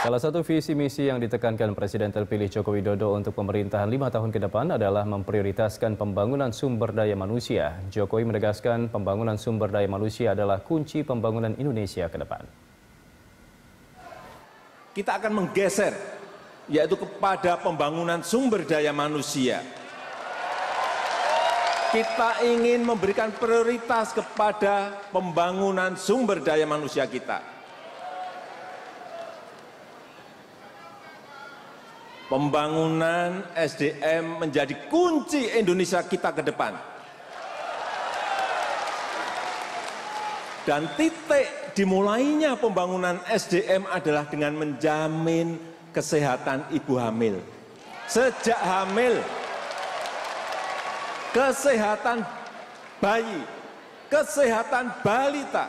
Salah satu visi misi yang ditekankan Presiden terpilih Joko Widodo untuk pemerintahan lima tahun ke depan adalah memprioritaskan pembangunan sumber daya manusia. Jokowi menegaskan pembangunan sumber daya manusia adalah kunci pembangunan Indonesia ke depan. Kita akan menggeser, yaitu kepada pembangunan sumber daya manusia. Kita ingin memberikan prioritas kepada pembangunan sumber daya manusia kita. Pembangunan SDM menjadi kunci Indonesia kita ke depan. Dan titik dimulainya pembangunan SDM adalah dengan menjamin kesehatan ibu hamil. Sejak hamil, kesehatan bayi, kesehatan balita,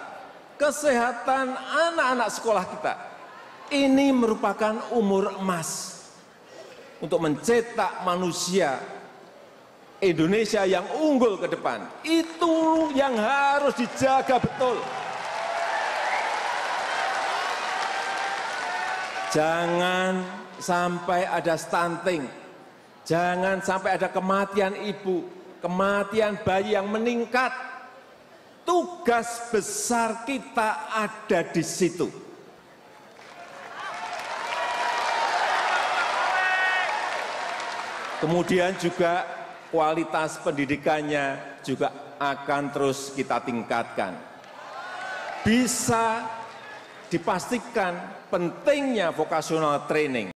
kesehatan anak-anak sekolah kita. Ini merupakan umur emas untuk mencetak manusia Indonesia yang unggul ke depan. Itu yang harus dijaga betul. Jangan sampai ada stunting. Jangan sampai ada kematian ibu, kematian bayi yang meningkat. Tugas besar kita ada di situ. Kemudian juga kualitas pendidikannya juga akan terus kita tingkatkan. Bisa dipastikan pentingnya vocational training.